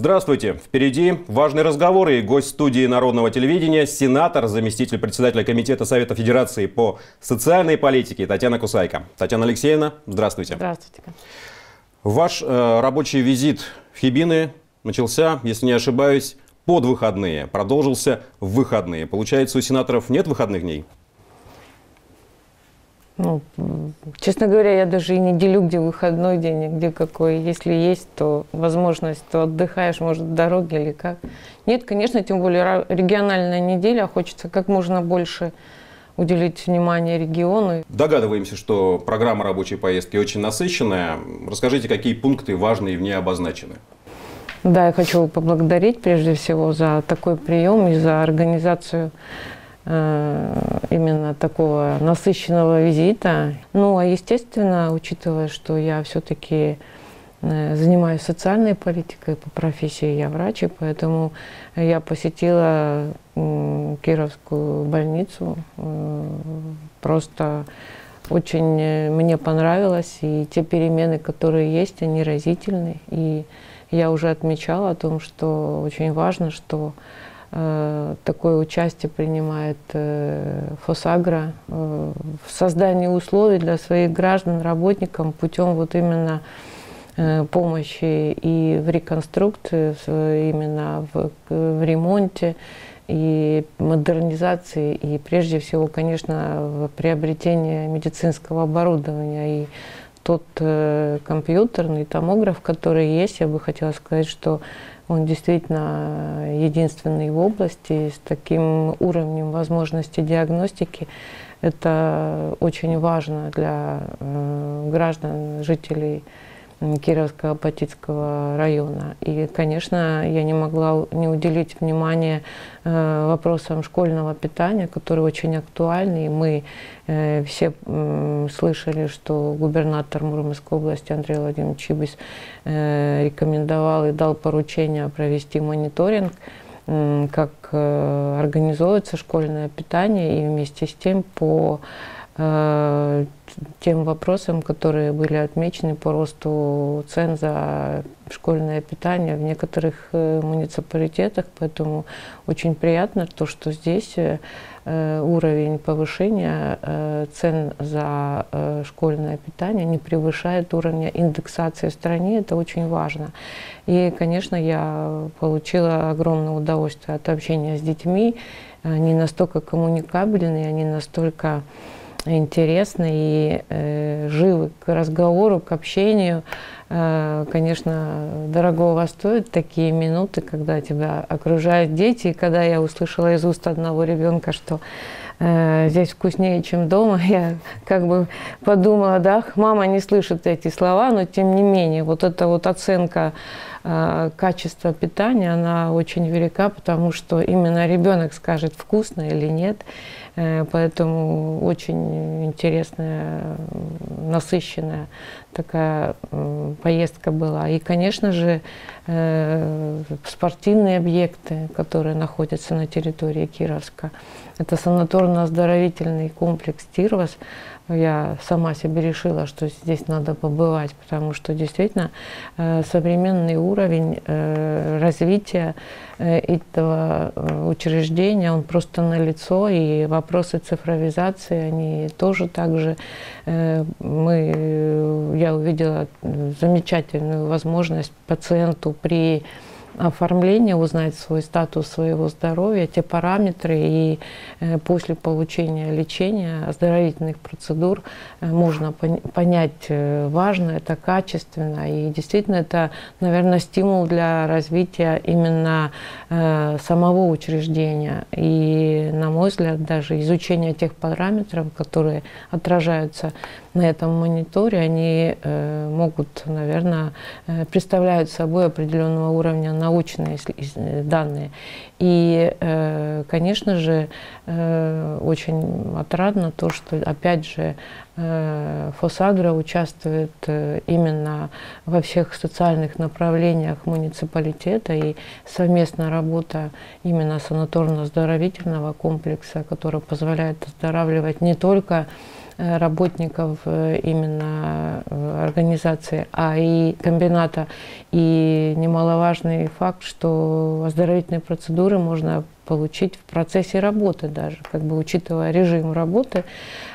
Здравствуйте! Впереди важные разговоры и гость студии Народного телевидения, сенатор, заместитель председателя Комитета Совета Федерации по социальной политике Татьяна Кусайко. Татьяна Алексеевна, здравствуйте. Здравствуйте. Ваш э, рабочий визит в Хибины начался, если не ошибаюсь, под выходные, продолжился в выходные. Получается, у сенаторов нет выходных дней? Ну, честно говоря, я даже и не делю, где выходной день, а где какой. Если есть, то возможность, то отдыхаешь, может, в дороге или как. Нет, конечно, тем более региональная неделя, хочется как можно больше уделить внимание региону. Догадываемся, что программа рабочей поездки очень насыщенная. Расскажите, какие пункты важные в ней обозначены? Да, я хочу поблагодарить прежде всего за такой прием и за организацию именно такого насыщенного визита. Ну, а естественно, учитывая, что я все-таки э, занимаюсь социальной политикой по профессии, я врач, и поэтому я посетила Кировскую больницу. Э, просто очень мне понравилось, и те перемены, которые есть, они разительны. И я уже отмечала о том, что очень важно, что Э, такое участие принимает э, Фосагра э, в создании условий для своих граждан, работникам путем вот именно помощи и в реконструкции, именно в, в ремонте и модернизации, и прежде всего, конечно, в приобретении медицинского оборудования. И тот компьютерный томограф, который есть, я бы хотела сказать, что он действительно единственный в области с таким уровнем возможности диагностики. Это очень важно для э, граждан, жителей Кировского Апатитского района. И, конечно, я не могла не уделить внимания э, вопросам школьного питания, которые очень актуальны. И мы э, все слышали, что губернатор Мурманской области Андрей Владимирович Чибис э, рекомендовал и дал поручение провести мониторинг как организовывается школьное питание и вместе с тем по тем вопросам, которые были отмечены по росту цен за школьное питание в некоторых э, муниципалитетах. Поэтому очень приятно то, что здесь э, уровень повышения цен за школьное питание не превышает уровня индексации в стране. Это очень важно. И, конечно, я получила огромное удовольствие от общения с детьми. Они настолько коммуникабельные, они настолько интересны и э, живы к разговору, к общению. Э, конечно, дорогого стоят такие минуты, когда тебя окружают дети. И когда я услышала из уст одного ребенка, что э, здесь вкуснее, чем дома, я как бы подумала, да, мама не слышит эти слова, но тем не менее, вот эта вот оценка э, качества питания, она очень велика, потому что именно ребенок скажет, вкусно или нет. Э, поэтому очень интересная, насыщенная такая поездка была. И, конечно же, э, спортивные объекты, которые находятся на территории Кировска. Это санаторно-оздоровительный комплекс «Тирвас», я сама себе решила, что здесь надо побывать, потому что действительно э, современный уровень э, развития э, этого учреждения, он просто налицо, и вопросы цифровизации, они тоже также, мы, я увидела замечательную возможность пациенту при оформления, узнать свой статус своего здоровья, те параметры, и э, после получения лечения, оздоровительных процедур э, можно понять, э, важно это, качественно, и действительно это, наверное, стимул для развития именно самого учреждения. И, на мой взгляд, даже изучение тех параметров, которые отражаются на этом мониторе, они могут, наверное, представляют собой определенного уровня научные э, данные. И, э, конечно же, э, очень отрадно то, что, опять же, Фосагра участвует именно во всех социальных направлениях муниципалитета и совместная работа именно санаторно-оздоровительного комплекса, который позволяет оздоравливать не только работников именно организации, а и комбината. И немаловажный факт, что оздоровительные процедуры можно получить в процессе работы даже, как бы учитывая режим работы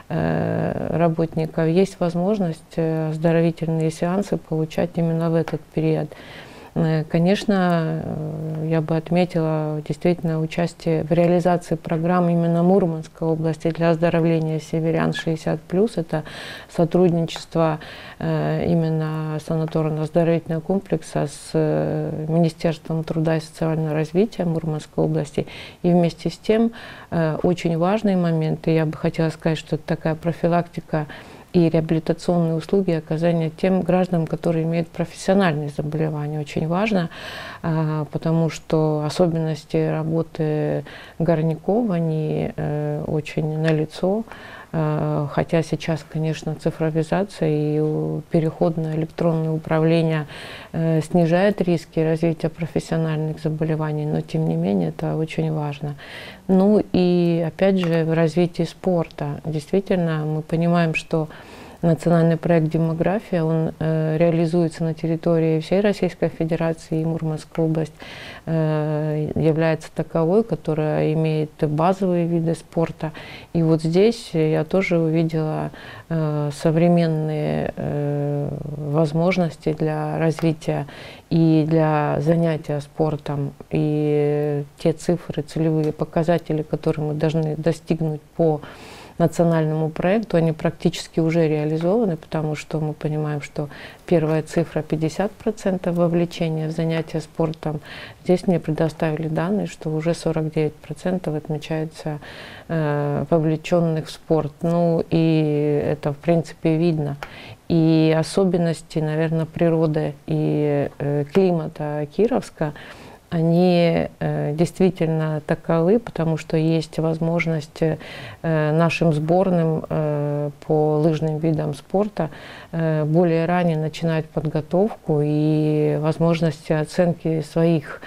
э, работников, есть возможность э, оздоровительные сеансы получать именно в этот период. Э, конечно, э, я бы отметила действительно участие в реализации программ именно Мурманской области для оздоровления северян 60+. Это сотрудничество э, именно санаторно-оздоровительного комплекса с Министерством труда и социального развития Мурманской области. И вместе с тем очень важный момент, и я бы хотела сказать, что это такая профилактика и реабилитационные услуги оказания тем гражданам, которые имеют профессиональные заболевания. Очень важно, а, потому что особенности работы горняков, они э, очень налицо. А, хотя сейчас, конечно, цифровизация и переход на электронное управление э, снижает риски развития профессиональных заболеваний, но тем не менее это очень важно. Ну и опять же в развитии спорта. Действительно, мы понимаем, что национальный проект «Демография», он э, реализуется на территории всей Российской Федерации, и Мурманская область э, является таковой, которая имеет базовые виды спорта. И вот здесь я тоже увидела э, современные э, возможности для развития и для занятия спортом, и те цифры, целевые показатели, которые мы должны достигнуть по национальному проекту, они практически уже реализованы, потому что мы понимаем, что первая цифра 50% вовлечения в занятия спортом. Здесь мне предоставили данные, что уже 49% отмечается э, вовлеченных в спорт. Ну и это в принципе видно. И особенности, наверное, природы и э, климата Кировска – они э, действительно таковы, потому что есть возможность э, нашим сборным э, по лыжным видам спорта более ранее начинать подготовку и возможности оценки своих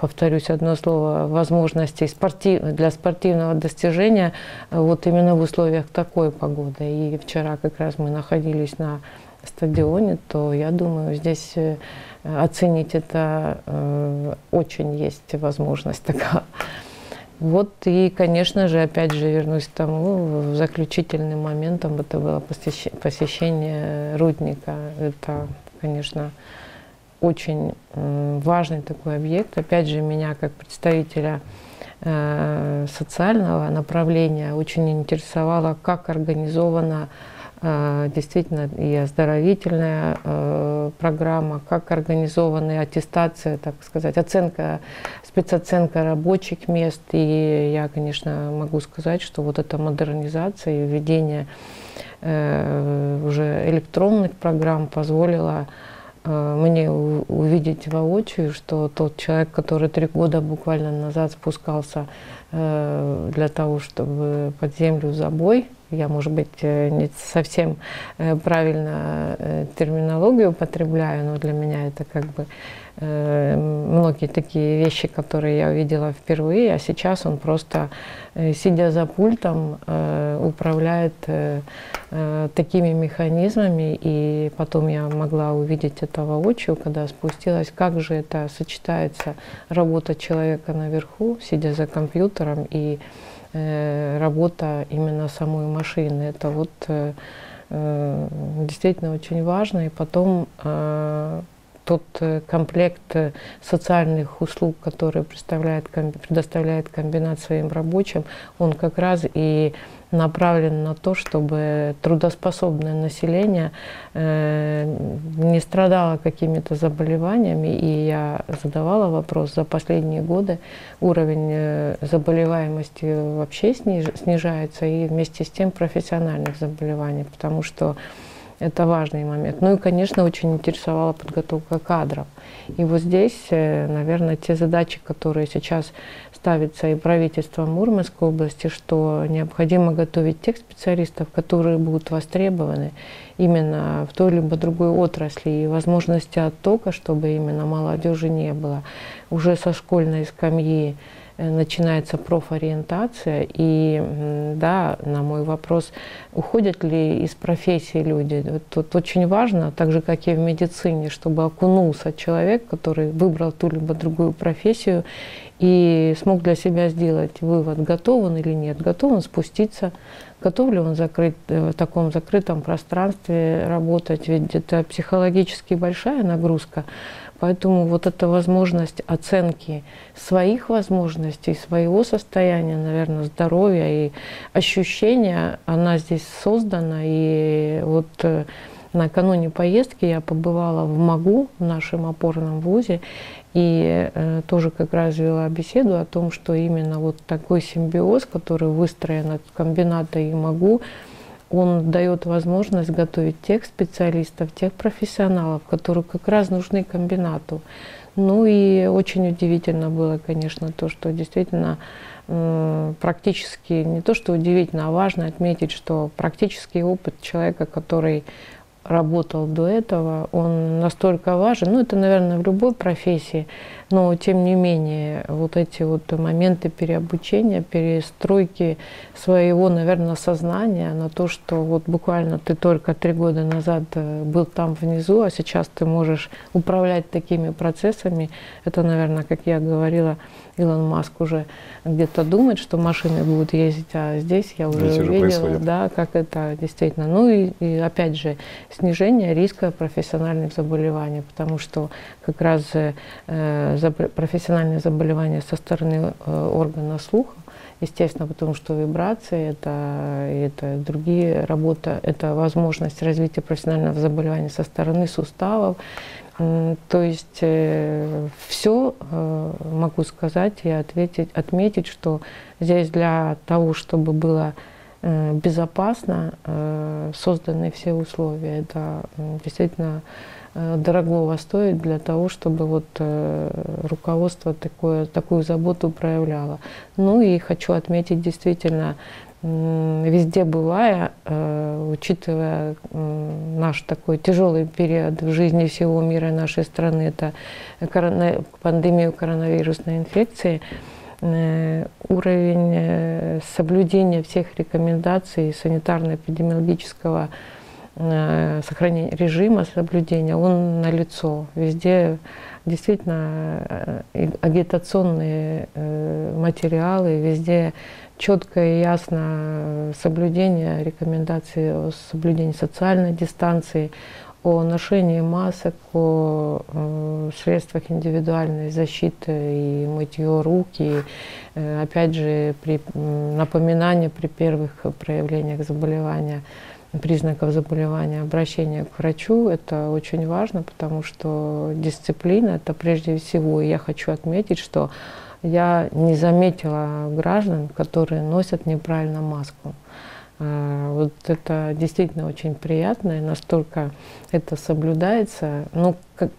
повторюсь одно слово, возможностей спортив, для спортивного достижения вот именно в условиях такой погоды. И вчера как раз мы находились на стадионе, то я думаю, здесь э, оценить это э, очень есть возможность такая. Вот и, конечно же, опять же вернусь к тому, заключительным моментом это было посещение рудника. Это, конечно, очень важный такой объект. Опять же, меня как представителя э, социального направления очень интересовало, как организована Э, действительно и оздоровительная э, программа, как организованная аттестация, так сказать, оценка, спецоценка рабочих мест. И я, конечно, могу сказать, что вот эта модернизация и введение э, уже электронных программ позволила мне увидеть воочию, что тот человек, который три года буквально назад спускался для того, чтобы под землю забой, я, может быть, э, не совсем э, правильно э, терминологию употребляю, но для меня это как бы многие такие вещи, которые я увидела впервые, а сейчас он просто, сидя за пультом, управляет такими механизмами, и потом я могла увидеть это воочию, когда спустилась, как же это сочетается работа человека наверху, сидя за компьютером, и Э, работа именно самой машины. Это вот э, э, действительно очень важно. И потом тот комплект социальных услуг, который представляет, предоставляет комбинат своим рабочим, он как раз и направлен на то, чтобы трудоспособное население э, не страдало какими-то заболеваниями. И я задавала вопрос, за последние годы уровень э, заболеваемости вообще сниж, снижается, и вместе с тем профессиональных заболеваний, потому что это важный момент. Ну и, конечно, очень интересовала подготовка кадров. И вот здесь, э, наверное, те задачи, которые сейчас ставится и правительством Мурманской области, что необходимо готовить тех специалистов, которые будут востребованы именно в той либо другой отрасли, и возможности оттока, чтобы именно молодежи не было. Уже со школьной скамьи начинается профориентация. И да, на мой вопрос, уходят ли из профессии люди, тут очень важно, так же как и в медицине, чтобы окунулся человек, который выбрал ту либо другую профессию и смог для себя сделать вывод, готов он или нет, готов он спуститься, готов ли он закрыть, э, в таком закрытом пространстве работать, ведь это психологически большая нагрузка. Поэтому вот эта возможность оценки своих возможностей, своего состояния, наверное, здоровья и ощущения, она здесь создана. И вот э, накануне поездки я побывала в МАГУ, в нашем опорном вузе, и э, тоже как раз вела беседу о том, что именно вот такой симбиоз, который выстроен от комбината и МАГУ, он дает возможность готовить тех специалистов, тех профессионалов, которые как раз нужны комбинату. Ну и очень удивительно было, конечно, то, что действительно практически, не то что удивительно, а важно отметить, что практический опыт человека, который работал до этого, он настолько важен. Ну, это, наверное, в любой профессии, но тем не менее, вот эти вот моменты переобучения, перестройки своего, наверное, сознания на то, что вот буквально ты только три года назад э, был там внизу, а сейчас ты можешь управлять такими процессами, это, наверное, как я говорила, Илон Маск уже где-то думает, что машины будут ездить, а здесь я уже здесь увидела, уже да, как это действительно. Ну и, и опять же снижение риска профессиональных заболеваний, потому что как раз э, за профессиональные заболевания со стороны э, органа слуха, естественно, потому что вибрации это, это другие работа, это возможность развития профессионального заболевания со стороны суставов, то есть э, все э, могу сказать и ответить, отметить, что здесь для того, чтобы было безопасно, созданы все условия. Это действительно дорогого стоит для того, чтобы вот руководство такое, такую заботу проявляло. Ну и хочу отметить действительно везде бывая, э, учитывая наш такой тяжелый период в жизни всего мира нашей страны, это пандемию коронавирусной инфекции, э, уровень э, соблюдения всех рекомендаций санитарно-эпидемиологического сохранения режима соблюдения, он налицо. Везде действительно агитационные материалы, везде четко и ясно соблюдение рекомендаций о соблюдении социальной дистанции, о ношении масок, о э, средствах индивидуальной защиты и мытье рук, и э, опять же при напоминании при первых проявлениях заболевания, признаков заболевания, обращение к врачу, это очень важно, потому что дисциплина это прежде всего, и я хочу отметить, что я не заметила граждан, которые носят неправильно маску. А, вот это действительно очень приятно, и настолько это соблюдается. Ну,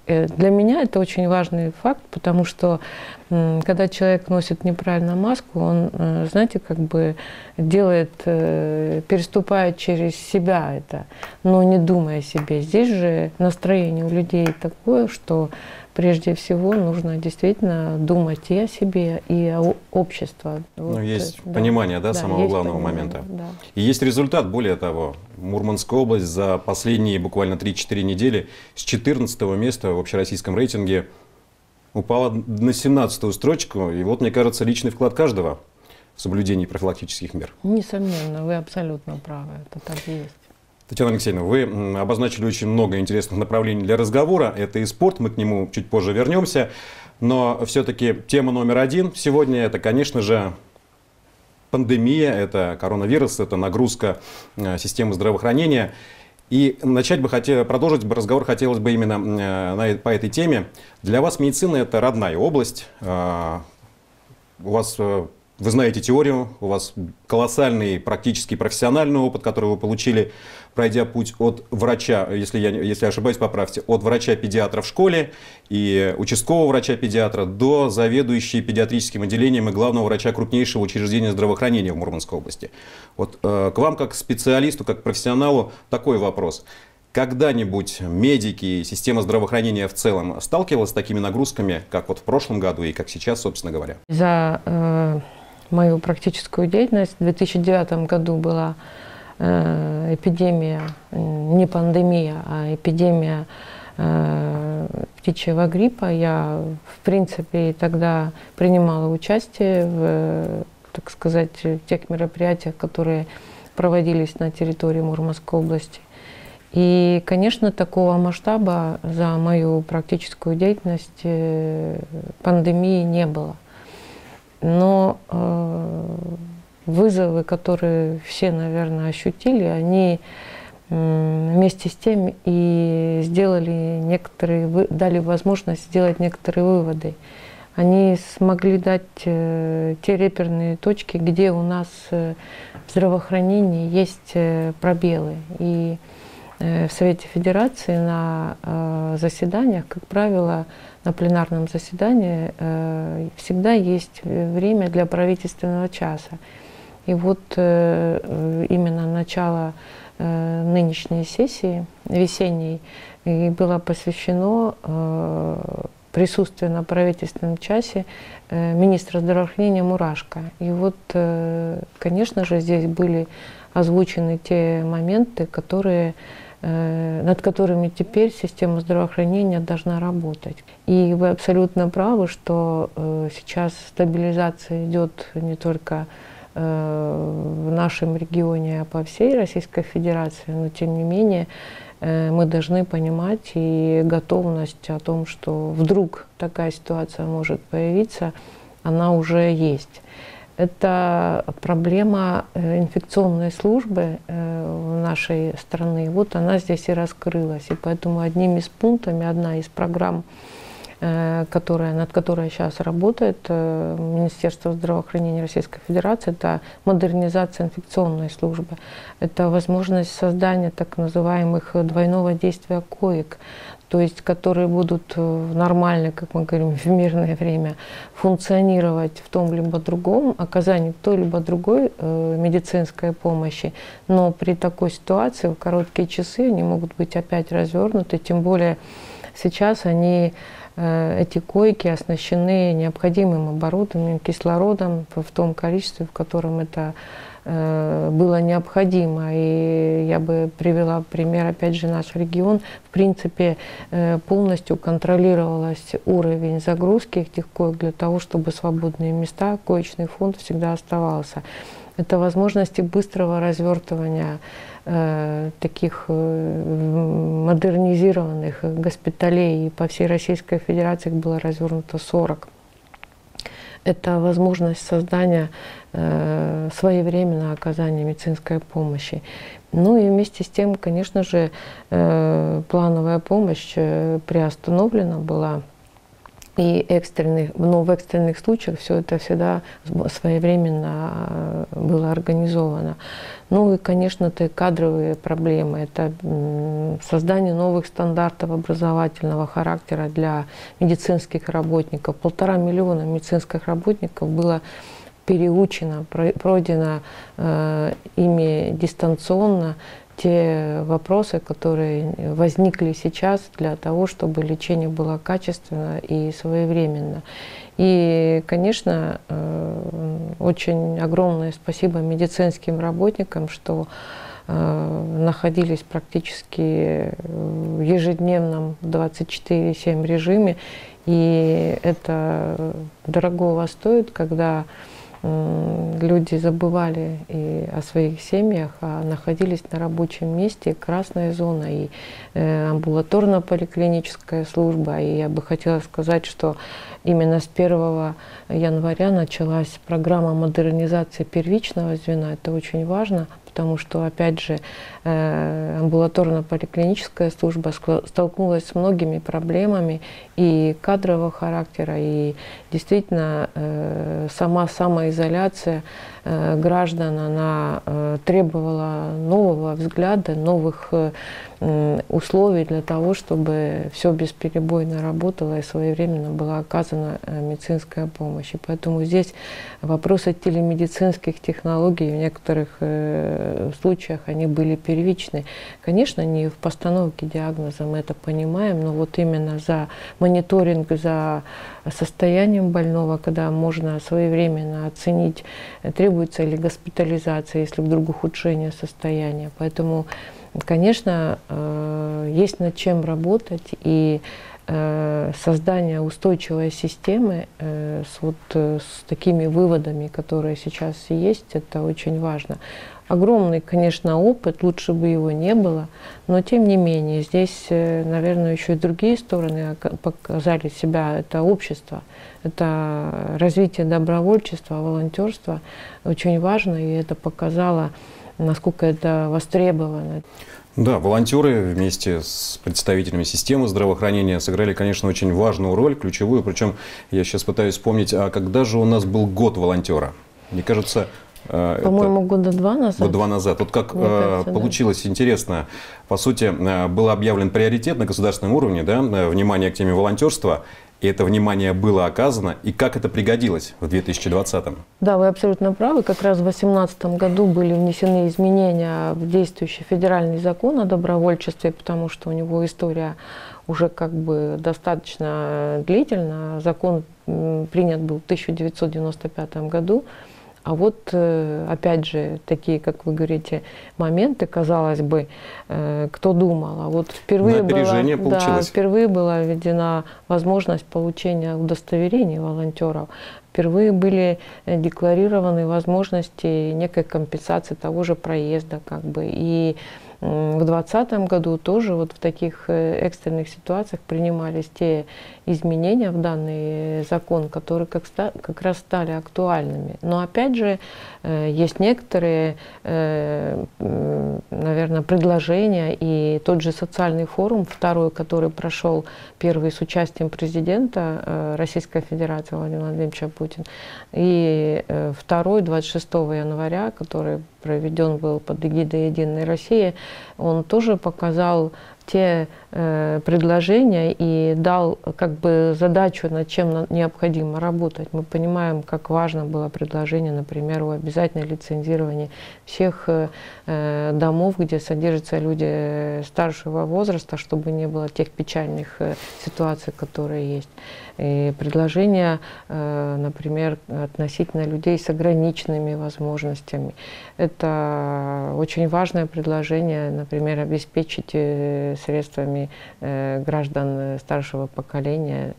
э, для меня это очень важный факт, потому что когда человек носит неправильно маску, он, э, знаете, как бы делает, э, переступает через себя это, но не думая о себе. Здесь же настроение у людей такое, что прежде всего нужно действительно думать и о себе, и о обществе. Ну, вот, есть да. понимание да, да, самого главного момента. Да. И есть результат, более того. Мурманская область за последние буквально 3-4 недели с 14 места в общероссийском рейтинге упала на 17 строчку. И вот, мне кажется, личный вклад каждого в соблюдении профилактических мер. Несомненно, вы абсолютно правы, это так и есть. Татьяна Алексеевна, вы обозначили очень много интересных направлений для разговора. Это и спорт, мы к нему чуть позже вернемся. Но все-таки тема номер один сегодня это, конечно же, пандемия, это коронавирус, это нагрузка э, системы здравоохранения. И начать бы хотел, продолжить бы разговор хотелось бы именно э, по этой теме. Для вас медицина это родная область. Э, у вас вы знаете теорию, у вас колоссальный практический профессиональный опыт, который вы получили, пройдя путь от врача, если я, если я ошибаюсь, поправьте, от врача-педиатра в школе и участкового врача-педиатра до заведующей педиатрическим отделением и главного врача крупнейшего учреждения здравоохранения в Мурманской области. Вот э, к вам как специалисту, как профессионалу такой вопрос. когда-нибудь медики и система здравоохранения в целом сталкивалась с такими нагрузками, как вот в прошлом году и как сейчас, собственно говоря? За э, мою практическую деятельность в 2009 году была э, эпидемия, не пандемия, а эпидемия э, птичьего гриппа. Я, в принципе, тогда принимала участие в, так сказать, в тех мероприятиях, которые проводились на территории Мурманской области. И, конечно, такого масштаба за мою практическую деятельность э, пандемии не было. Но э, вызовы, которые все, наверное, ощутили, они э, вместе с тем и сделали некоторые, дали возможность сделать некоторые выводы. Они смогли дать э, те реперные точки, где у нас э, в здравоохранении есть э, пробелы. И Э, в Совете Федерации на э, заседаниях, как правило, на пленарном заседании э, всегда есть время для правительственного часа. И вот именно начало нынешней сессии, весенней, было посвящено присутствию на правительственном часе министра здравоохранения Мурашко. И вот, конечно же, здесь были озвучены те моменты, которые Э, над которыми теперь система здравоохранения должна работать. И вы абсолютно правы, что э, сейчас стабилизация идет не только э, в нашем регионе, а по всей Российской Федерации, но тем не менее мы должны понимать и готовность о том, что вдруг такая ситуация может появиться, она уже есть. Это проблема э, инфекционной службы э, нашей страны. Вот она здесь и раскрылась. И поэтому одним из пунктов, одна из программ, которая, над которой сейчас работает Министерство здравоохранения Российской Федерации, это модернизация инфекционной службы. Это возможность создания так называемых двойного действия коек то есть которые будут э, нормально, как мы говорим, в мирное время функционировать в том либо другом, оказании той либо другой э, медицинской помощи. Но при такой ситуации в короткие часы они могут быть опять развернуты, тем более сейчас они э, эти койки оснащены необходимым оборудованием, кислородом в том количестве, в котором это Э, было необходимо. И я бы привела пример, опять же, наш регион, в принципе, э, полностью контролировалась уровень загрузки этих коек для того, чтобы свободные места, коечный фонд всегда оставался. Это возможности быстрого развертывания таких э, модернизированных госпиталей. По всей Российской Федерации было развернуто 40 это возможность создания э, своевременного оказания медицинской помощи. Ну и вместе с тем, конечно же, э, плановая помощь э, приостановлена была и экстренных, но в экстренных случаях все это всегда своевременно э, было организовано. Ну и, конечно, это кадровые проблемы, это создание новых стандартов образовательного характера для медицинских работников. Полтора миллиона медицинских работников было переучено, пройдено э, ими дистанционно те вопросы, которые возникли сейчас для того, чтобы лечение было качественно и своевременно. И, конечно, э, очень огромное спасибо медицинским работникам, что э, находились практически в ежедневном 24-7 режиме. И это дорогого стоит, когда люди забывали и о своих семьях, а находились на рабочем месте, красная зона и э, амбулаторно-поликлиническая служба. И я бы хотела сказать, что именно с 1 января началась программа модернизации первичного звена. Это очень важно, потому что, опять же, амбулаторно-поликлиническая служба столкнулась с многими проблемами и кадрового характера, и действительно э, сама самоизоляция э, граждан, она требовала нового взгляда, новых условий для того, чтобы все бесперебойно работало и своевременно была оказана медицинская помощь. И поэтому здесь вопросы телемедицинских технологий в некоторых э, случаях они были первичны. Конечно, не в постановке диагноза, мы это понимаем, но вот именно за мониторинг, за состоянием больного, когда можно своевременно оценить, требуется ли госпитализация, если вдруг ухудшение состояния. Поэтому, конечно, э, есть над чем работать и создание устойчивой системы э, с, вот, э, с такими выводами, которые сейчас есть, это очень важно. Огромный, конечно, опыт, лучше бы его не было, но тем не менее, здесь, наверное, еще и другие стороны показали себя. Это общество, это развитие добровольчества, волонтерства очень важно, и это показало, насколько это востребовано. Да, волонтеры вместе с представителями системы здравоохранения сыграли, конечно, очень важную роль, ключевую. Причем я сейчас пытаюсь вспомнить, а когда же у нас был год волонтера? Мне кажется, э, по-моему, года два назад. Год два назад. Вот как Мне кажется, получилось да. интересно. По сути, э, был объявлен приоритет на государственном уровне, да, внимание к теме волонтерства и это внимание было оказано, и как это пригодилось в 2020-м? Да, вы абсолютно правы. Как раз в 2018 году были внесены изменения в действующий федеральный закон о добровольчестве, потому что у него история уже как бы достаточно длительна. Закон принят был в 1995 году. А вот, э, опять же, такие, как вы говорите, моменты, казалось бы, э, кто думал. А вот впервые, была, да, впервые была введена возможность получения удостоверений волонтеров. Впервые были э, декларированы возможности некой компенсации того же проезда. Как бы. И в 2020 году тоже вот в таких экстренных ситуациях принимались те изменения в данный закон, которые как, как раз стали актуальными. Но опять же, э, есть некоторые, э, наверное, предложения, и тот же социальный форум, второй, который прошел первый с участием президента э, Российской Федерации Владимира Владимировича Путин, и второй, 26 января, который проведен был под эгидой «Единой России», он тоже показал те э, предложения и дал как бы задачу, над чем необходимо работать. Мы понимаем, как важно было предложение, например, о обязательном лицензировании всех э, домов, где содержатся люди старшего возраста, чтобы не было тех печальных э, ситуаций, которые есть. И предложения, э, например, относительно людей с ограниченными возможностями. Это очень важное предложение, например, обеспечить э, средствами э, граждан старшего поколения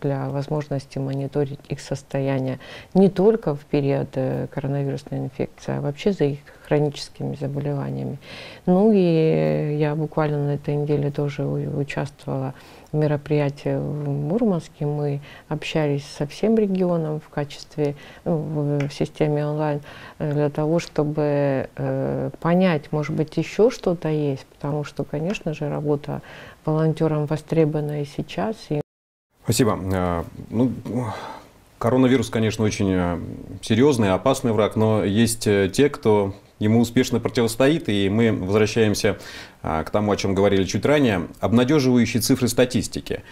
для возможности мониторить их состояние не только в период коронавирусной инфекции, а вообще за их хроническими заболеваниями. Ну и я буквально на этой неделе тоже участвовала мероприятие в Мурманске. Мы общались со всем регионом в качестве, ну, в, системе онлайн, э, для того, чтобы э, понять, может быть, еще что-то есть, потому что, конечно же, работа волонтером востребована и сейчас. И... Спасибо. Э, ну, коронавирус, конечно, очень э, серьезный, опасный враг, но есть те, кто ему успешно противостоит, и мы возвращаемся а, к тому, о чем говорили чуть ранее, обнадеживающие цифры статистики.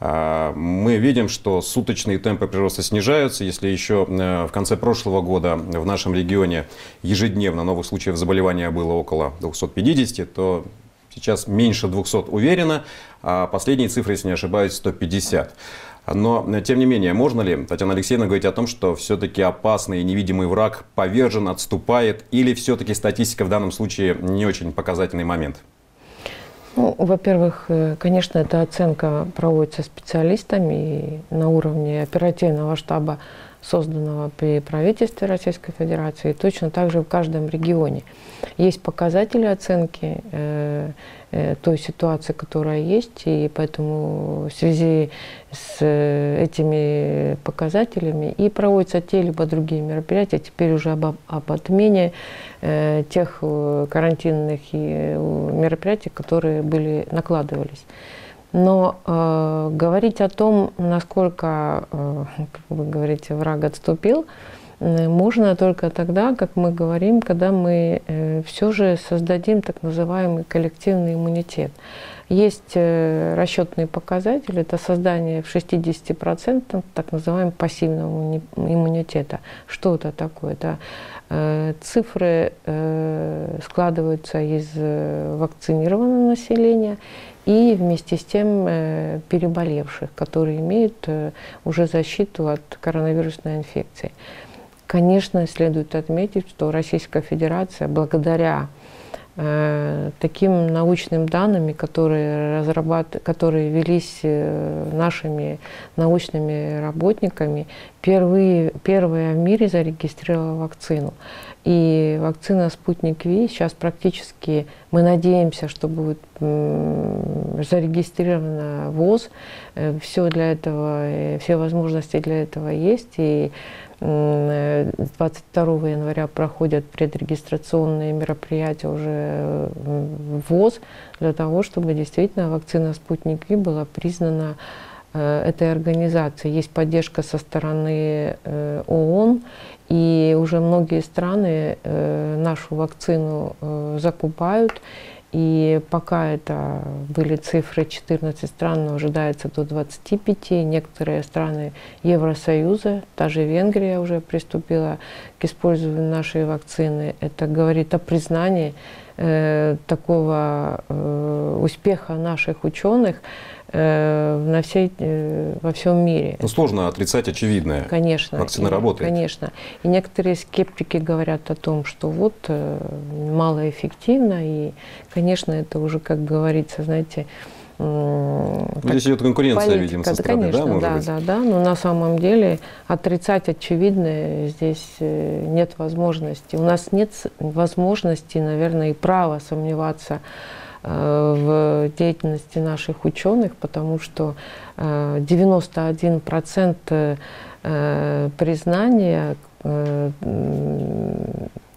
А, мы видим, что суточные темпы прироста снижаются. Если еще э, в конце прошлого года в нашем регионе ежедневно новых случаев заболевания было около 250, то сейчас меньше 200 уверенно, а последние цифры, если не ошибаюсь, 150. Но, тем не менее, можно ли, Татьяна Алексеевна, говорить о том, что все-таки опасный и невидимый враг повержен, отступает, или все-таки статистика в данном случае не очень показательный момент? Ну, во-первых, э, конечно, эта оценка проводится специалистами на уровне оперативного штаба, созданного при правительстве Российской Федерации, и точно так же в каждом регионе. Есть показатели оценки э, э, той ситуации, которая есть, и поэтому в связи с э, этими показателями и проводятся те либо другие мероприятия, теперь уже об, об отмене тех карантинных мероприятий, которые были, накладывались. Но э, говорить о том, насколько, э, как вы говорите, враг отступил, Э, можно только тогда, как мы говорим, когда мы э, все же создадим так называемый коллективный иммунитет. Есть э, расчетные показатели, это создание в 60% так называемого пассивного иммунитета. Что это такое? Это Э, цифры э, складываются из э, вакцинированного населения и вместе с тем переболевших, которые имеют уже защиту от коронавирусной инфекции. Конечно, следует отметить, что Российская Федерация благодаря Э, таким научным данными, которые, разрабат... которые велись э, нашими научными работниками, первые, первая в мире зарегистрировала вакцину. И вакцина «Спутник Ви» сейчас практически, мы надеемся, что будет зарегистрирована ВОЗ. Э, все для этого, все возможности для этого есть. И 22 января проходят предрегистрационные мероприятия уже в ВОЗ для того, чтобы действительно вакцина «Спутник Ви» была признана э, этой организацией. Есть поддержка со стороны э, ООН, и уже многие страны э, нашу вакцину закупают. И пока это были цифры 14 стран, но ожидается до 25. Некоторые страны Евросоюза, даже Венгрия уже приступила к использованию нашей вакцины. Это говорит о признании э, такого э, успеха наших ученых э, на всей, э, во всем мире. Ну, сложно отрицать очевидное. Конечно. Вакцина и, работает. Конечно. И некоторые скептики говорят о том, что вот э, малоэффективно, и, конечно, это уже, как говорится, знаете, Здесь идет конкуренция, политика. видимо, со стороны, Конечно, да, может да, быть? да, да, но на самом деле отрицать очевидное здесь э, нет возможности. У нас нет возможности, наверное, и права сомневаться Э, в деятельности наших ученых, потому что 91% э, э, признания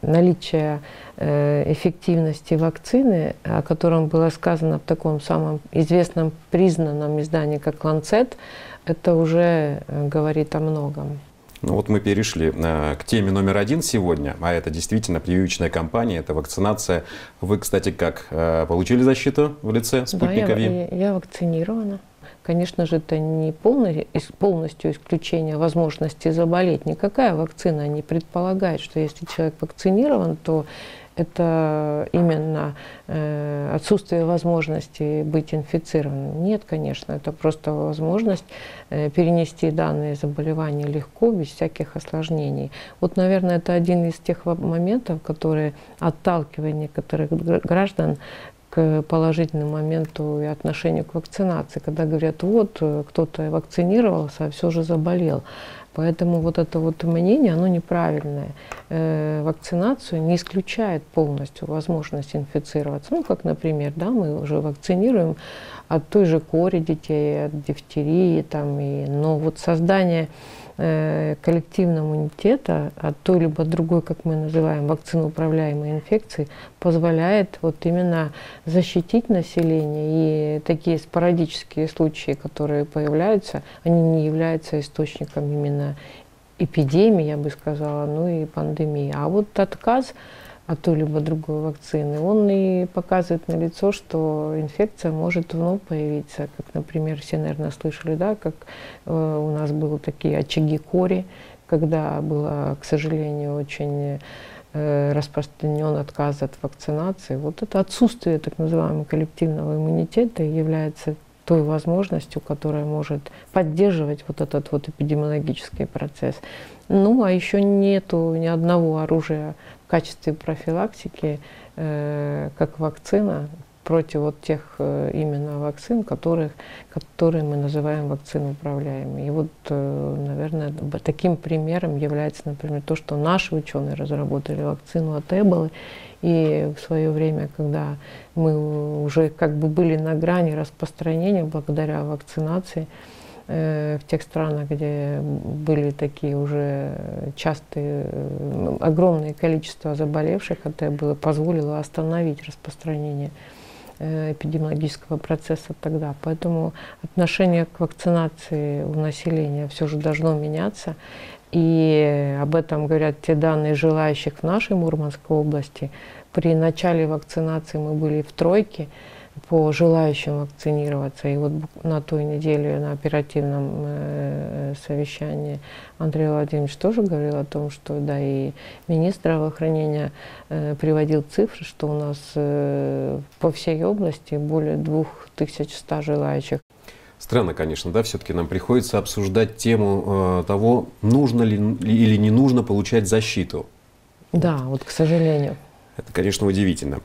наличия эффективности вакцины, о котором было сказано в таком самом известном признанном издании, как «Ланцет», это уже говорит о многом. Ну вот мы перешли э, к теме номер один сегодня, а это действительно прививочная кампания, это вакцинация. Вы, кстати, как э, получили защиту в лице спутника да, ВИ? Я, я вакцинирована. Конечно же, это не полное, полностью исключение возможности заболеть. Никакая вакцина не предполагает, что если человек вакцинирован, то это именно э, отсутствие возможности быть инфицированным. Нет, конечно, это просто возможность э, перенести данные заболевания легко, без всяких осложнений. Вот, наверное, это один из тех моментов, которые отталкивают некоторых граждан к положительному моменту и отношению к вакцинации, когда говорят, вот э, кто-то вакцинировался, а все же заболел. Поэтому вот это вот мнение, оно неправильное. Э, вакцинацию не исключает полностью возможность инфицироваться. Ну, как, например, да, мы уже вакцинируем от той же кори детей, от дифтерии, там, и, но вот создание коллективного иммунитета от той либо другой, как мы называем, вакциноуправляемой инфекции, позволяет вот именно защитить население. И такие спорадические случаи, которые появляются, они не являются источником именно эпидемии, я бы сказала, ну и пандемии. А вот отказ от той либо другой вакцины, он и показывает на лицо, что инфекция может вновь появиться. Как, например, все, наверное, слышали, да, как э, у нас были такие очаги кори, когда было, к сожалению, очень э, распространен отказ от вакцинации. Вот это отсутствие так называемого коллективного иммунитета является той возможностью, которая может поддерживать вот этот вот эпидемиологический процесс. Ну, а еще нету ни одного оружия в качестве профилактики, э, как вакцина против вот тех э, именно вакцин, которых, которые мы называем вакциноуправляемыми. И вот, э, наверное, таким примером является, например, то, что наши ученые разработали вакцину от Эболы, и в свое время, когда мы уже как бы были на грани распространения благодаря вакцинации, Э, в тех странах, где были такие уже частые, огромное количество заболевших, это было, позволило остановить распространение эпидемиологического процесса тогда. Поэтому отношение к вакцинации у населения все же должно меняться. И об этом говорят те данные желающих в нашей Мурманской области. При начале вакцинации мы были в тройке по желающим вакцинироваться. И вот на той неделе на оперативном э, совещании Андрей Владимирович тоже говорил о том, что да, и министр здравоохранения э, приводил цифры, что у нас э, по всей области более 2100 желающих. Странно, конечно, да, все-таки нам приходится обсуждать тему э, того, нужно ли или не нужно получать защиту. Да, вот к сожалению. Это, конечно, удивительно.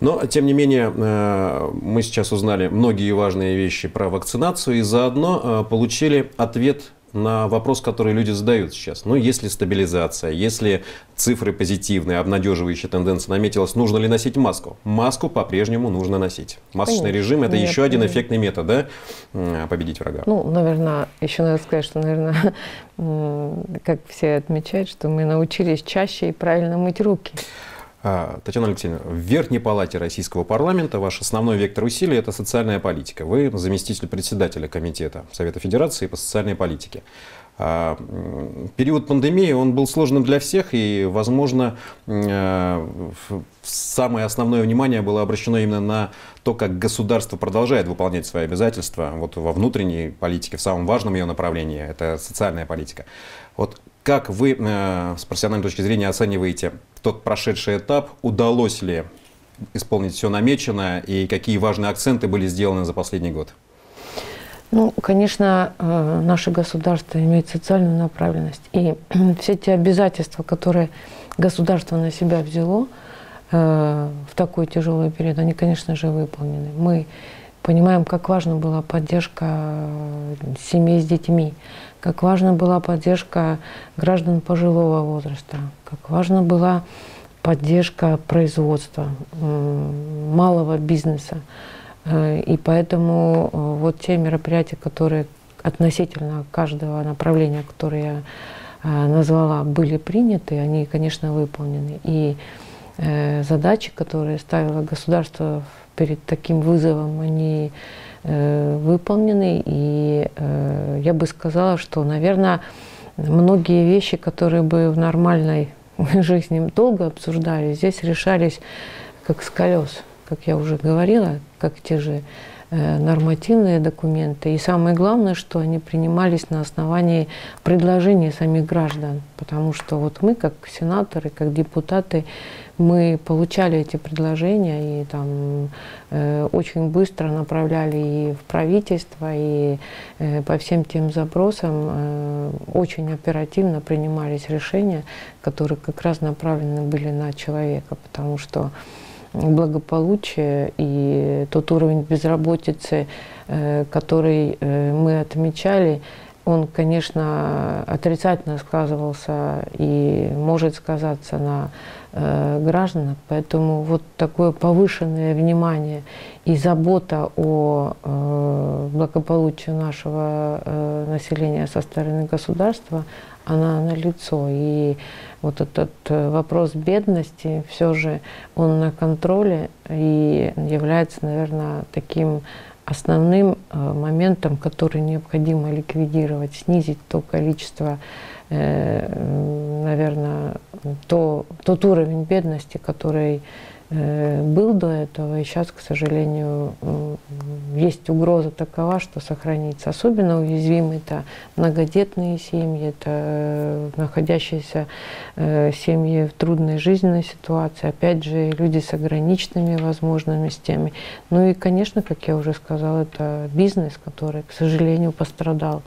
Но, тем не менее, э, мы сейчас узнали многие важные вещи про вакцинацию и заодно э, получили ответ на вопрос, который люди задают сейчас. Ну, если стабилизация, если цифры позитивные, обнадеживающая тенденция наметилась, нужно ли носить маску? Маску по-прежнему нужно носить. Масочный Конечно. режим – это Нет, еще один эффектный метод, да, победить врага. Ну, наверное, еще надо сказать, что, наверное, как все отмечают, что мы научились чаще и правильно мыть руки. А, Татьяна Алексеевна, в Верхней Палате Российского парламента ваш основной вектор усилий – это социальная политика. Вы заместитель председателя Комитета Совета Федерации по социальной политике. А, период пандемии, он был сложным для всех, и, возможно, а, самое основное внимание было обращено именно на то, как государство продолжает выполнять свои обязательства вот во внутренней политике, в самом важном ее направлении – это социальная политика. Вот как вы э, с профессиональной точки зрения оцениваете тот прошедший этап? Удалось ли исполнить все намеченное и какие важные акценты были сделаны за последний год? Ну, конечно, э, наше государство имеет социальную направленность. И все те обязательства, которые государство на себя взяло э, в такой тяжелый период, они, конечно же, выполнены. Мы понимаем, как важна была поддержка семей с детьми как важна была поддержка граждан пожилого возраста, как важна была поддержка производства, малого бизнеса. Э, и поэтому э, вот те мероприятия, которые относительно каждого направления, которые я э, назвала, были приняты, они, конечно, выполнены. И задачи, которые ставило государство перед таким вызовом, они Э, выполнены. И э, я бы сказала, что, наверное, многие вещи, которые бы в нормальной жизни долго обсуждали, здесь решались как с колес, как я уже говорила, как те же Э, нормативные документы. И самое главное, что они принимались на основании предложений самих граждан. Потому что вот мы, как сенаторы, как депутаты, мы получали эти предложения и там э, очень быстро направляли и в правительство, и э, по всем тем запросам э, очень оперативно принимались решения, которые как раз направлены были на человека, потому что благополучия и тот уровень безработицы, э, который э, мы отмечали, он, конечно, отрицательно сказывался и может сказаться на э, гражданах. Поэтому вот такое повышенное внимание и забота о э, благополучии нашего э, населения со стороны государства, она налицо. И вот этот э, вопрос бедности, все же он на контроле и является, наверное, таким основным э, моментом, который необходимо ликвидировать, снизить то количество, э, наверное, то, тот уровень бедности, который был до этого, и сейчас, к сожалению, есть угроза такова, что сохранится. Особенно уязвимы это многодетные семьи, это э, находящиеся э, семьи в трудной жизненной ситуации, опять же, люди с ограниченными возможностями. Ну и, конечно, как я уже сказала, это бизнес, который, к сожалению, пострадал.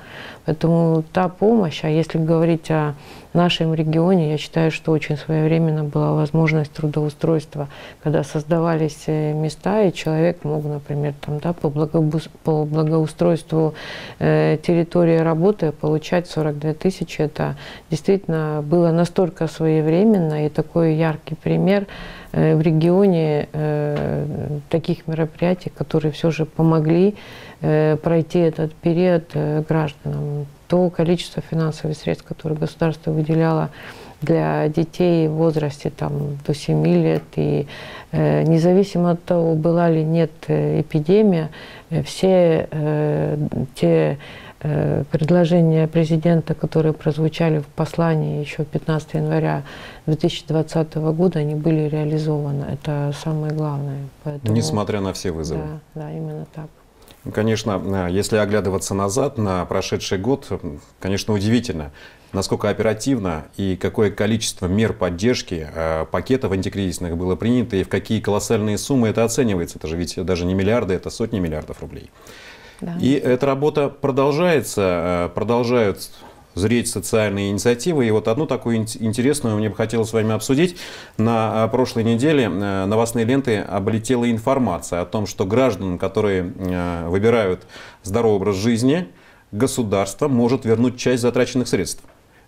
Поэтому та помощь, а если говорить о нашем регионе, я считаю, что очень своевременно была возможность трудоустройства, когда создавались э, места, и человек мог, например, там, да, по, благоус... по благоустройству э, территории работы получать 42 тысячи. Это действительно было настолько своевременно, и такой яркий пример э, в регионе э, таких мероприятий, которые все же помогли э, пройти этот период э, гражданам то количество финансовых средств, которые государство выделяло для детей в возрасте там, до 7 лет. И э, независимо от того, была ли нет э, эпидемия, э, все э, те э, предложения президента, которые прозвучали в послании еще 15 января 2020 года, они были реализованы. Это самое главное. Поэтому, Несмотря на все вызовы. Да, да, именно так. Конечно, если оглядываться назад на прошедший год, конечно, удивительно, насколько оперативно и какое количество мер поддержки, э, пакетов антикризисных было принято и в какие колоссальные суммы это оценивается. Это же ведь даже не миллиарды, это сотни миллиардов рублей. Да. И эта работа продолжается, э, продолжают зреть социальные инициативы. И вот одну такую интересную мне бы хотелось с вами обсудить. На э, прошлой неделе новостные ленты облетела информация о том, что гражданам, которые выбирают здоровый образ жизни, государство может вернуть часть затраченных средств.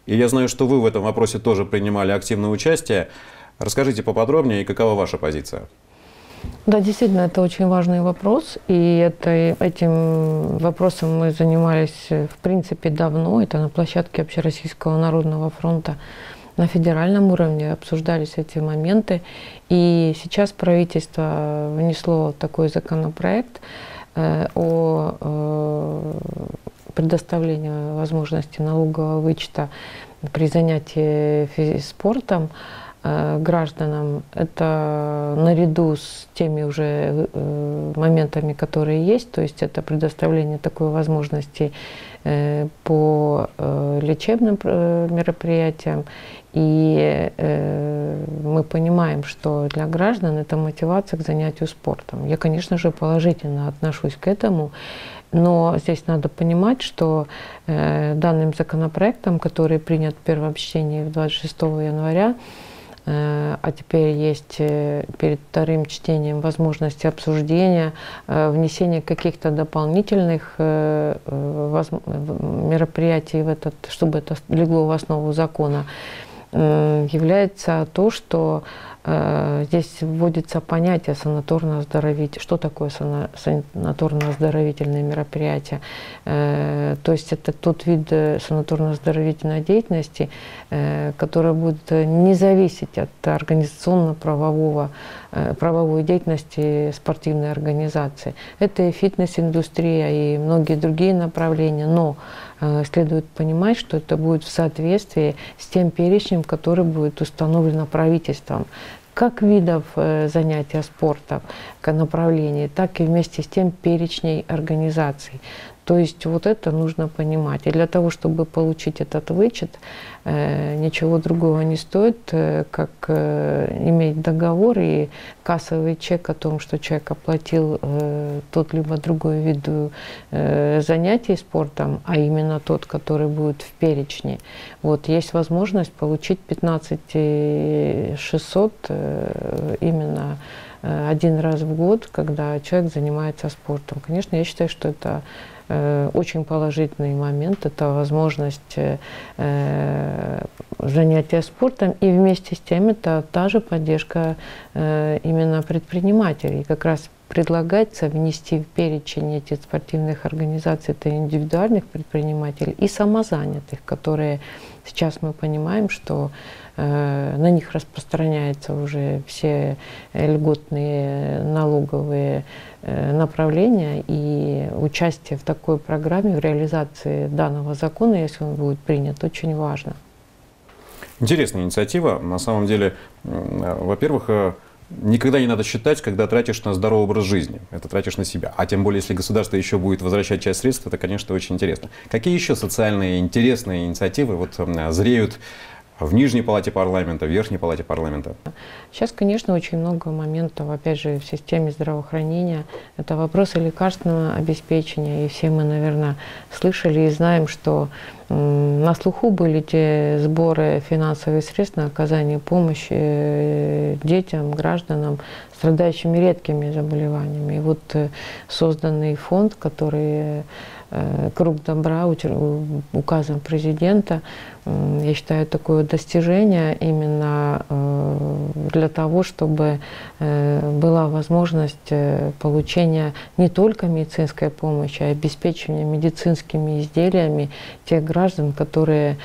И я знаю, что вы в этом вопросе тоже принимали активное участие. Расскажите поподробнее, какова ваша позиция? Да, действительно, это очень важный вопрос, и это, этим вопросом мы занимались, в принципе, давно. Это на площадке Общероссийского народного фронта на федеральном уровне обсуждались эти моменты. И сейчас правительство внесло такой законопроект э, о э, предоставления возможности налогового вычета при занятии спортом э, гражданам, это наряду с теми уже э, моментами, которые есть, то есть это предоставление такой возможности э, по лечебным мероприятиям. И мы понимаем, что для граждан это мотивация к занятию спортом. Я, конечно же, положительно отношусь к этому. Но здесь надо понимать, что э, данным законопроектом, который принят в первом чтении 26 января, э, а теперь есть э, перед вторым чтением возможности обсуждения, э, внесения каких-то дополнительных э, мероприятий в этот, чтобы это легло в основу закона, является то, что здесь вводится понятие санаторно-оздоровительное. Что такое санаторно-оздоровительные мероприятия? Э, то есть это тот вид э, санаторно-оздоровительной деятельности, которая будет не зависеть от организационно-правового правовой деятельности спортивной организации. Это и фитнес-индустрия, и многие другие направления, но следует понимать, что это будет в соответствии с тем перечнем, который будет установлен правительством как видов э, занятия спортом, направлений, так и вместе с тем перечней организаций. То есть вот это нужно понимать. И для того, чтобы получить этот вычет, э, ничего другого не стоит, э, как э, иметь договор и кассовый чек о том, что человек оплатил тот либо другой вид занятий спортом, а именно тот, который будет в перечне. Вот есть возможность получить 15 600 э, именно один раз в год, когда человек занимается спортом. Конечно, я считаю, что это очень положительный момент. Это возможность э, занятия спортом. И вместе с тем это та же поддержка э, именно предпринимателей. Как раз предлагается внести в перечень этих спортивных организаций это индивидуальных предпринимателей и самозанятых, которые сейчас мы понимаем, что э, на них распространяются уже все льготные налоговые Э, направления и участие в такой программе, в реализации данного закона, если он будет принят, очень важно. Интересная инициатива. На самом деле, во-первых, э, никогда не надо считать, когда тратишь на здоровый образ жизни. Это тратишь на себя. А тем более, если государство еще будет возвращать часть средств, это, конечно, очень интересно. Какие еще социальные интересные инициативы вот, зреют в Нижней палате парламента, в Верхней палате парламента? Сейчас, конечно, очень много моментов, опять же, в системе здравоохранения. Это вопросы лекарственного обеспечения. И все мы, наверное, слышали и знаем, что на слуху были те сборы финансовых средств на оказание помощи э, детям, гражданам, страдающими редкими заболеваниями. И вот э, созданный фонд, который Э, круг добра указом президента, я считаю, такое достижение именно э, для того, чтобы э, была возможность получения не только медицинской помощи, а обеспечения медицинскими изделиями тех граждан, которые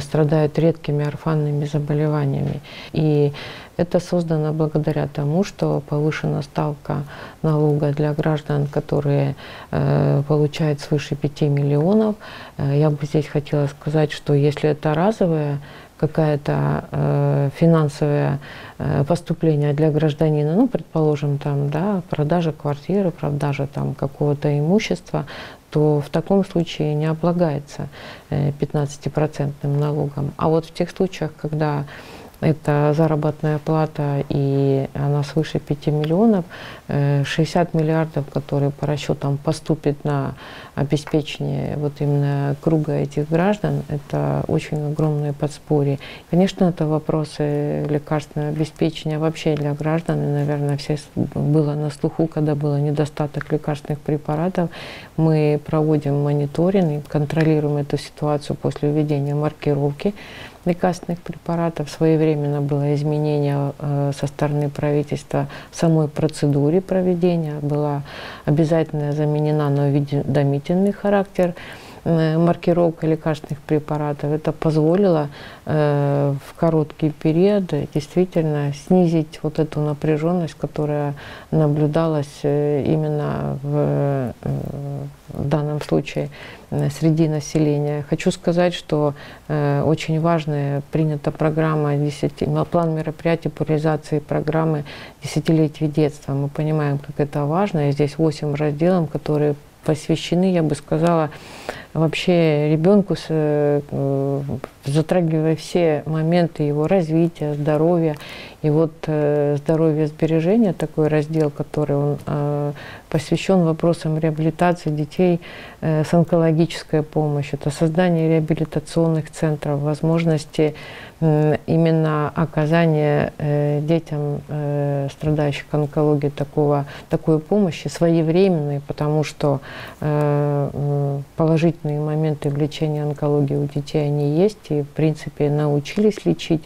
страдают редкими орфанными заболеваниями. И это создано благодаря тому, что повышена ставка налога для граждан, которые э, получают свыше 5 миллионов. Э, я бы здесь хотела сказать, что если это разовая какая-то э, финансовое э, поступление для гражданина, ну, предположим, там, да, продажа квартиры, продажа там какого-то имущества, то в таком случае не облагается 15% э, налогом. А вот в тех случаях, когда это заработная плата, и она свыше 5 миллионов. 60 э, миллиардов, которые по расчетам поступят на обеспечение вот именно круга этих граждан, это очень огромное подспорье. Конечно, это вопросы лекарственного обеспечения вообще для граждан, и, наверное, все было на слуху, когда было недостаток лекарственных препаратов. Мы проводим мониторинг, контролируем эту ситуацию после введения маркировки лекарственных препаратов. Своевременно было изменение э, со стороны правительства в самой процедуре проведения. Была обязательно заменена на уведомительный характер маркировка лекарственных препаратов. Это позволило э, в короткий период действительно снизить вот эту напряженность, которая наблюдалась э, именно в, э, в данном случае Э, среди населения. Хочу сказать, что э, очень важная принята программа, 10, план мероприятий по реализации программы «Десятилетие детства». Мы понимаем, как это важно. И здесь 8 разделов, которые посвящены, я бы сказала, вообще ребенку, э, затрагивая все моменты его развития, здоровья. И вот э, здоровье сбережения, такой раздел, который он э, посвящен вопросам реабилитации детей с онкологической помощью. Это создание реабилитационных центров, возможности именно оказания э, детям, э, страдающих онкологией, такого, такой помощи своевременной, потому что э, положительные моменты в лечении онкологии у детей они есть, и в принципе научились лечить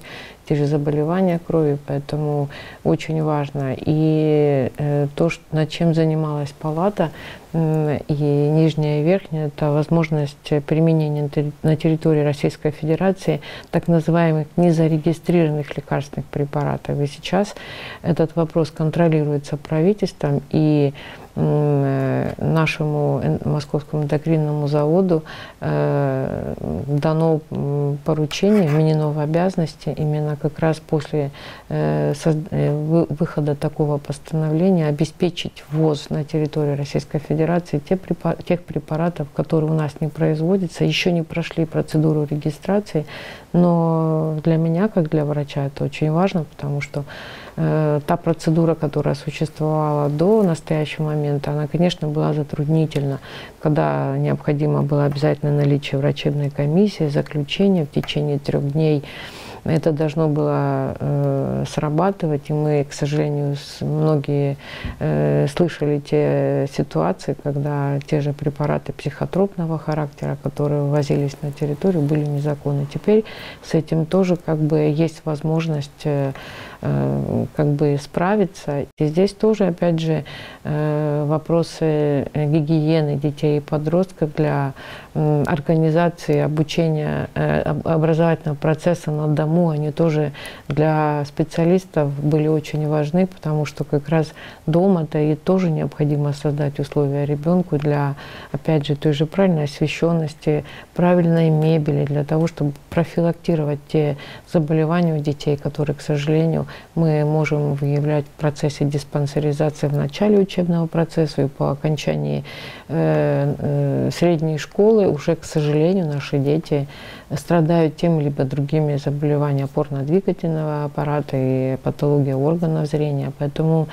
те же заболевания крови, поэтому очень важно. И э, то, над чем занималась палата, и нижняя и верхняя, это возможность применения на территории Российской Федерации так называемых незарегистрированных лекарственных препаратов. И сейчас этот вопрос контролируется правительством, и нашему московскому эндокринному заводу э, дано поручение, вменено в обязанности именно как раз после э, выхода такого постановления обеспечить ввоз на территорию Российской Федерации тех препаратов, которые у нас не производятся, еще не прошли процедуру регистрации, но для меня, как для врача, это очень важно, потому что Э, та процедура, которая существовала до настоящего момента, она, конечно, была затруднительна, когда необходимо было обязательно наличие врачебной комиссии, заключение в течение трех дней это должно было э, срабатывать, и мы, к сожалению, многие э, слышали те ситуации, когда те же препараты психотропного характера, которые ввозились на территорию, были незаконны. Теперь с этим тоже как бы есть возможность э, э как бы справиться. И здесь тоже, опять же, э, вопросы гигиены детей и подростков для э, организации обучения э, образовательного процесса на дому дому, они тоже для специалистов были очень важны, потому что как раз дома-то и тоже необходимо создать условия ребенку для, опять же, той же правильной освещенности, правильной мебели, для того, чтобы профилактировать те заболевания у детей, которые, к сожалению, мы можем выявлять в процессе диспансеризации в начале учебного процесса и по окончании э, э, средней школы. Уже, к сожалению, наши дети страдают тем либо другими заболеваниями опорно-двигательного аппарата и патология органов зрения. Поэтому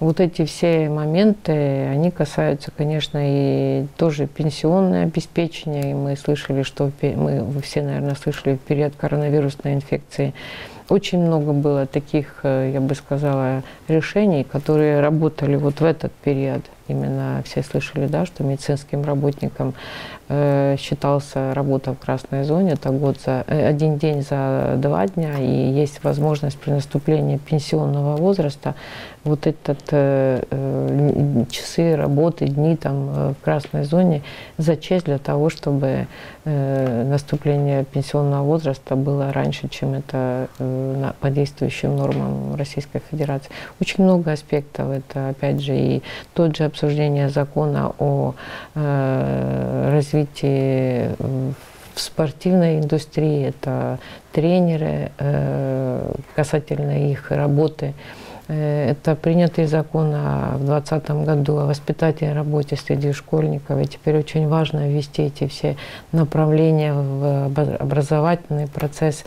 вот эти все моменты, они касаются, конечно, и тоже пенсионное обеспечение. И мы слышали, что мы, все, наверное, слышали в период коронавирусной инфекции, очень много было таких, э, я бы сказала, решений, которые работали вот в этот период. Именно все слышали, да, что медицинским работникам считался работа в красной зоне, это год за, э, один день за два дня, и есть возможность при наступлении пенсионного возраста вот этот э, э, часы работы, дни там э, в красной зоне зачесть для того, чтобы э, наступление пенсионного возраста было раньше, чем это э, по действующим нормам Российской Федерации. Очень много аспектов. Это, опять же, и тот же обсуждение закона о э, развитии в спортивной индустрии, это тренеры, э, касательно их работы. Э, это принятый закон в 2020 году о воспитательной работе среди школьников. И теперь очень важно ввести эти все направления в образовательный процесс.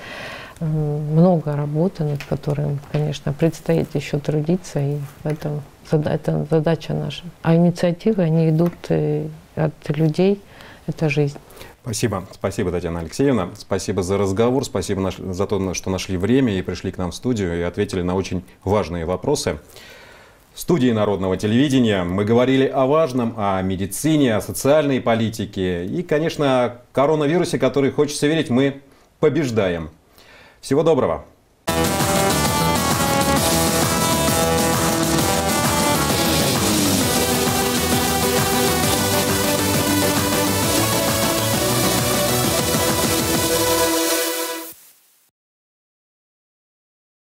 Много работы, над которым, конечно, предстоит еще трудиться, и в этом это задача наша. А инициативы, они идут э, от людей, это жизнь. Спасибо. Спасибо, Татьяна Алексеевна. Спасибо за разговор. Спасибо за то, что нашли время и пришли к нам в студию и ответили на очень важные вопросы. В студии Народного телевидения мы говорили о важном, о медицине, о социальной политике и, конечно, о коронавирусе, который, хочется верить, мы побеждаем. Всего доброго!